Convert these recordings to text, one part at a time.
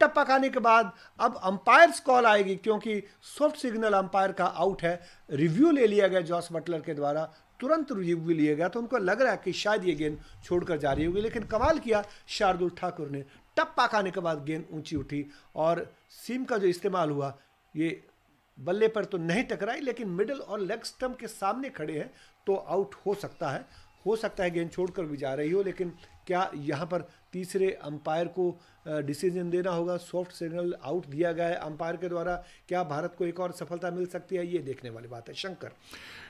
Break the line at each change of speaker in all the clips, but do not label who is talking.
टप्पा खाने के बाद अब अंपायर्स कॉल आएगी, क्योंकि सॉफ्ट सिग्नल अंपायर का आउट है। रिव्यू ले लिया गया जॉस बटलर के द्वारा। तुरंत रिव्यू लिया गया तो उनको लग रहा है कि शायद ये गेंद छोड़कर जा रही होगी, लेकिन कमाल किया शार्दुल ठाकुर ने। टप्पा खाने के बाद गेंद ऊँची उठी, और सीम का जो इस्तेमाल हुआ, ये बल्ले पर तो नहीं टकराई, लेकिन मिडल और लेग स्टम्प के सामने खड़े हैं तो आउट हो सकता है। हो सकता है गेंद छोड़कर भी जा रही हो, लेकिन क्या यहाँ पर तीसरे अंपायर को डिसीजन देना होगा सॉफ्ट सिग्नल आउट दिया गया है अंपायर के द्वारा क्या भारत को एक और सफलता मिल सकती है ये देखने वाली बात है Shankar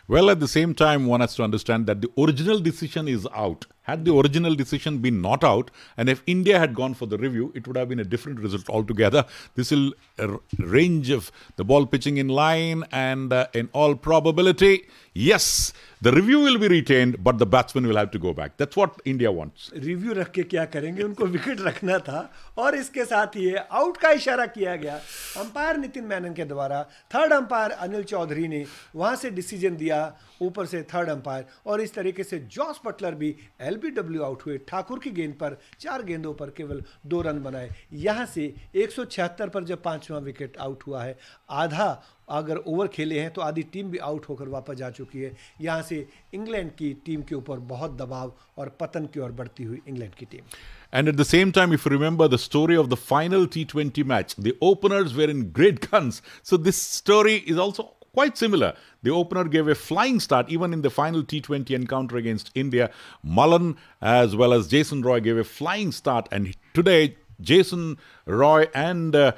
Well, at the same time, one has to understand that the original decision is out. Had the original decision been not out, and if India had gone for the review, it would have been a different result altogether. This will uh, range of the ball pitching in line, and uh, in all probability, yes, the review will be retained, but the batsman will have to go back. That's what India wants.
Review रख के क्या करेंगे? उनको wicket रखना था। और इसके साथ ही आउट का इशारा किया गया। अंपायर नितिन मैनन के द्वारा थर्ड अंपायर अनिल चौधरी ने वहाँ से डिसीज़न दिया, ऊपर से थर्ड अंपायर और इस तरीके से जॉस बटलर भी एलबीडब्ल्यू आउट हुए। ठाकुर की गेंद पर चार गेंदों पर केवल दो रन बनाए। यहाँ से 176 पर जब पांचवा विकेट आउट हुआ है, आधा अगर ओवर खेले हैं तो आधी टीम भी आउट होकर वापस जा चुकी है यहाँ से इंग्लैंड की टीम के ऊपर बहुत दबाव और पतन की ओर बढ़ती हुई इंग्लैंड की team
And at the same time, if you remember the story of the final T20 match, the openers were in great guns. So this story is also quite similar. The opener gave a flying start even in the final T20 encounter against India. Mullen as well as Jason Roy gave a flying start, and today Jason Roy and uh,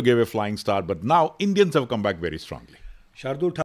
gave a flying start, but now Indians have come back very strongly.
Shardul